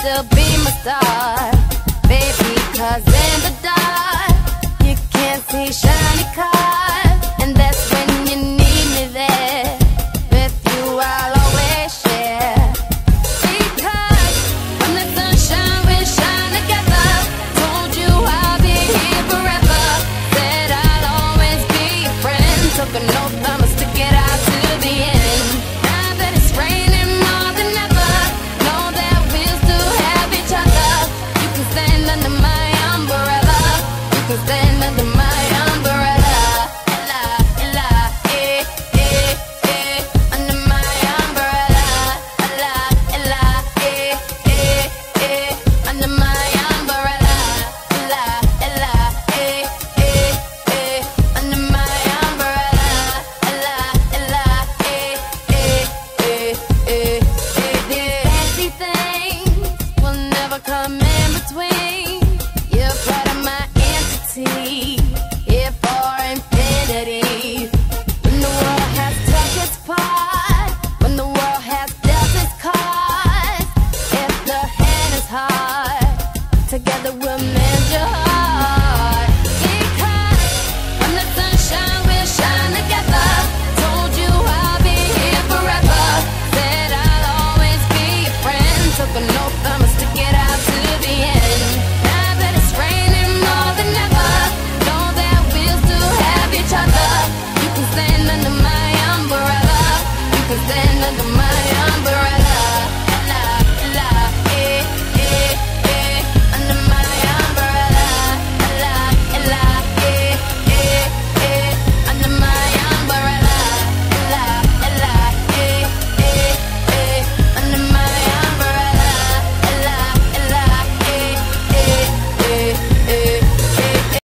still be my star, baby. Cause took an I'ma stick it out to the end. Now that it's raining more than ever, know that we still have each other. You can stand under my umbrella. You can stand. together